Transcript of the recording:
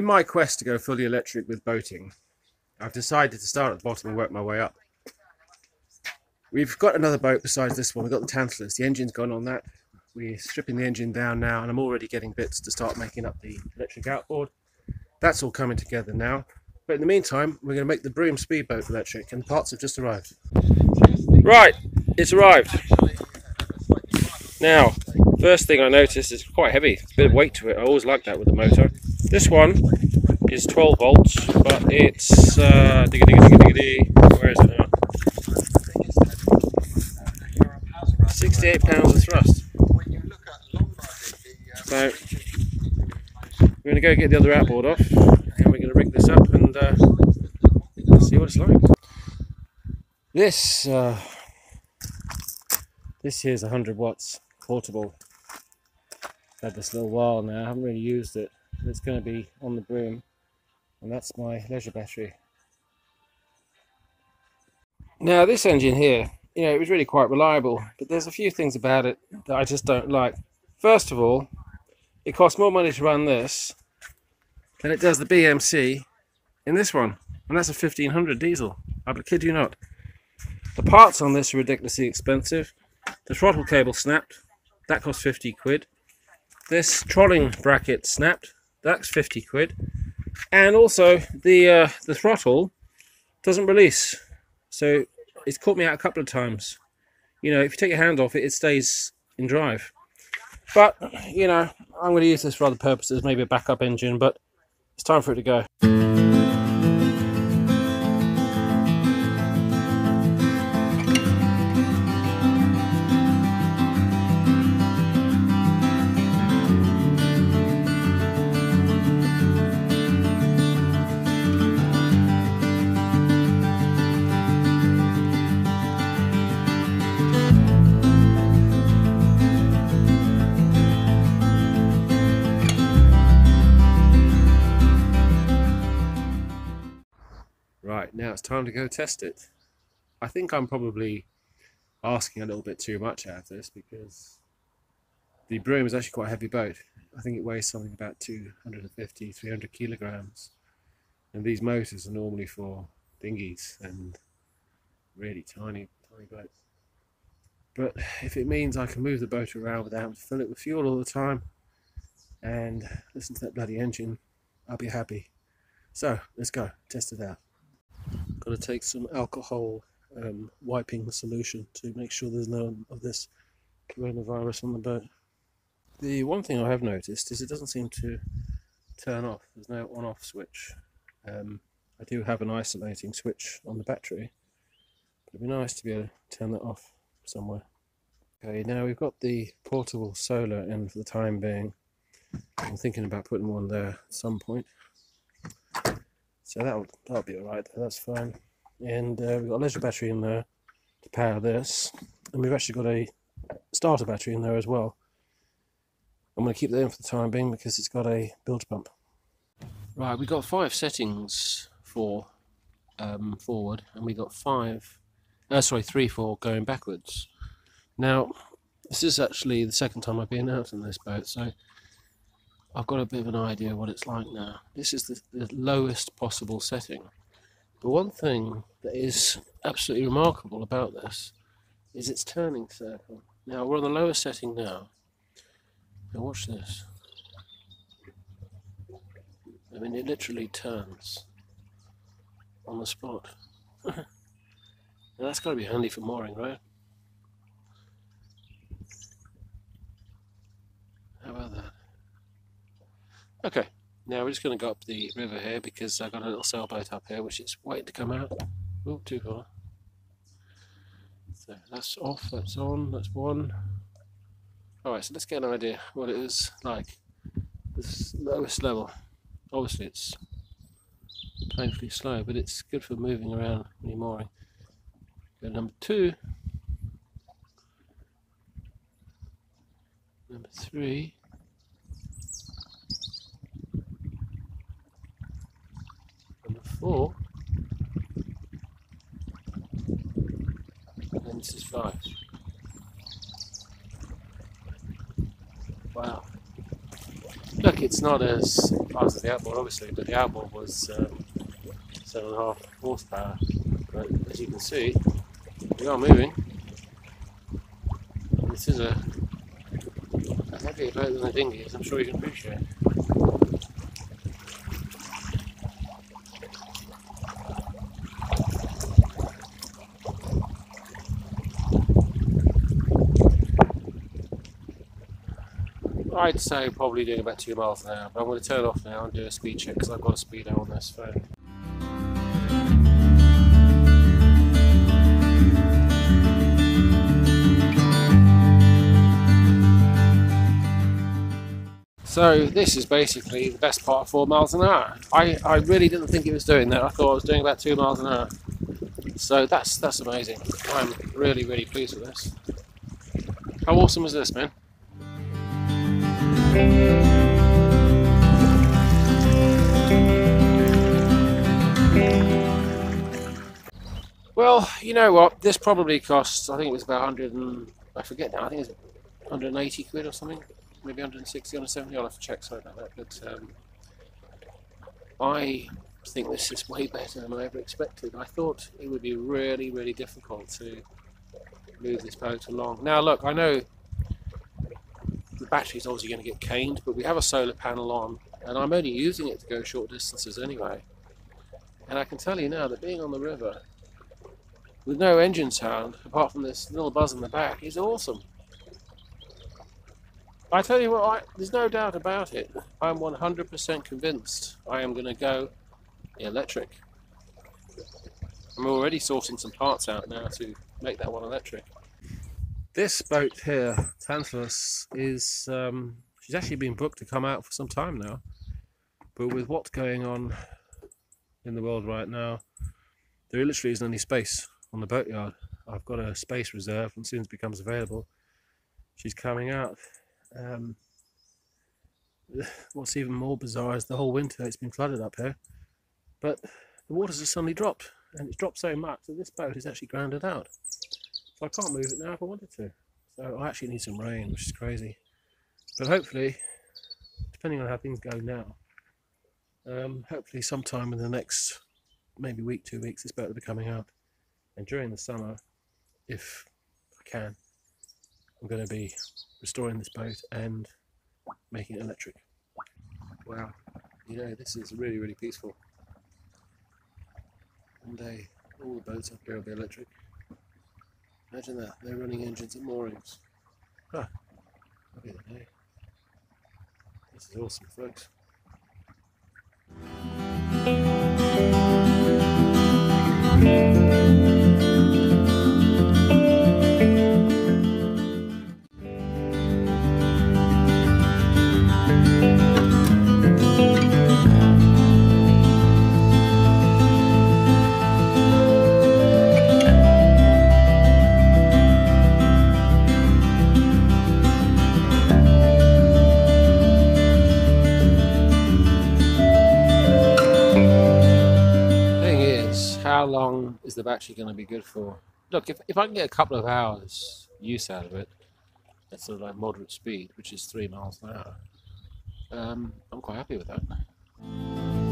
In my quest to go fully electric with boating, I've decided to start at the bottom and work my way up. We've got another boat besides this one. We've got the Tantalus. The engine's gone on that. We're stripping the engine down now and I'm already getting bits to start making up the electric outboard. That's all coming together now. But in the meantime, we're going to make the Broom speedboat electric and parts have just arrived. Right, it's arrived. Now, first thing I noticed is quite heavy. It's a bit of weight to it. I always like that with the motor. This one is 12 volts, but it's uh, digga, digga, digga, digga, where is it now? 68 pounds of thrust. So we're going to go get the other outboard off, and we're going to rig this up and uh, see what it's like. This uh, this here's 100 watts portable. Had this little while now. I haven't really used it. It's going to be on the broom, and that's my leisure battery. Now this engine here, you know, it was really quite reliable, but there's a few things about it that I just don't like. First of all, it costs more money to run this than it does the BMC in this one, and that's a 1500 diesel. I kid you not. The parts on this are ridiculously expensive. The throttle cable snapped, that cost 50 quid. This trolling bracket snapped, that's 50 quid. And also the uh, the throttle doesn't release, so it's caught me out a couple of times. You know, if you take your hand off it, it stays in drive. But, you know, I'm going to use this for other purposes, maybe a backup engine, but it's time for it to go. Right, now it's time to go test it. I think I'm probably asking a little bit too much out of this because the Broom is actually quite a heavy boat. I think it weighs something about 250, 300 kilograms. And these motors are normally for dinghies and really tiny, tiny boats. But if it means I can move the boat around without having to fill it with fuel all the time and listen to that bloody engine, I'll be happy. So, let's go, test it out. Got to take some alcohol um, wiping solution to make sure there's none of this coronavirus on the boat. The one thing I have noticed is it doesn't seem to turn off. There's no on-off switch. Um, I do have an isolating switch on the battery. But it'd be nice to be able to turn that off somewhere. Okay, now we've got the portable solar in for the time being. I'm thinking about putting one there at some point. So that'll, that'll be alright, that's fine. And uh, we've got a leisure battery in there to power this. And we've actually got a starter battery in there as well. I'm going to keep that in for the time being because it's got a bilge pump. Right, we've got five settings for um, forward, and we've got five, uh, sorry, three for going backwards. Now, this is actually the second time I've been out on this boat, so I've got a bit of an idea what it's like now. This is the, the lowest possible setting. But one thing that is absolutely remarkable about this is its turning circle. Now we're on the lowest setting now. Now watch this. I mean it literally turns on the spot. now that's got to be handy for mooring, right? How about that? Okay, now we're just going to go up the river here because I've got a little sailboat up here which is waiting to come out. Oh, too far. So that's off, that's on, that's one. Alright, so let's get an idea what it is like. This lowest level. Obviously it's painfully slow, but it's good for moving around when you're mooring. Go number two. Number three. Four. And this is five. Wow. Look, it's not as fast as the outboard, obviously, but the outboard was um, seven and a half horsepower. But as you can see, we are moving. This is a, a heavier boat than the dinghy, as I'm sure you can appreciate. I'd say probably doing about two miles an hour, but I'm going to turn off now and do a speed check because I've got a speedo on this phone. So this is basically the best part of four miles an hour. I, I really didn't think it was doing that. I thought I was doing about two miles an hour. So that's that's amazing. I'm really really pleased with this. How awesome is this, man? Well, you know what? This probably costs. I think it was about 100 and I forget now. I think it's 180 quid or something, maybe 160, 170. I'll have to check. Sorry about that. But um, I think this is way better than I ever expected. I thought it would be really, really difficult to move this boat along. Now, look, I know battery's obviously going to get caned, but we have a solar panel on, and I'm only using it to go short distances anyway. And I can tell you now that being on the river with no engine sound, apart from this little buzz in the back, is awesome. I tell you what, I, there's no doubt about it. I'm 100% convinced I am going to go electric. I'm already sorting some parts out now to make that one electric. This boat here, Tantalus, is um, she's actually been booked to come out for some time now. But with what's going on in the world right now, there literally isn't any space on the boatyard. I've got a space reserved, and as soon as it becomes available, she's coming out. Um, what's even more bizarre is the whole winter it's been flooded up here, but the waters have suddenly dropped, and it's dropped so much that this boat is actually grounded out. So I can't move it now if I wanted to. So I actually need some rain, which is crazy. But hopefully, depending on how things go now, um, hopefully sometime in the next maybe week, two weeks, this boat will be coming out. And during the summer, if I can, I'm going to be restoring this boat and making it electric. Wow, you know, this is really, really peaceful. One day, all the boats up here will be electric. Imagine that, they're running engines at moorings. Huh, be the day. This is awesome, folks. Thing how long is the battery going to be good for? Look, if, if I can get a couple of hours use out of it, at sort of like moderate speed, which is three miles an hour, um, I'm quite happy with that.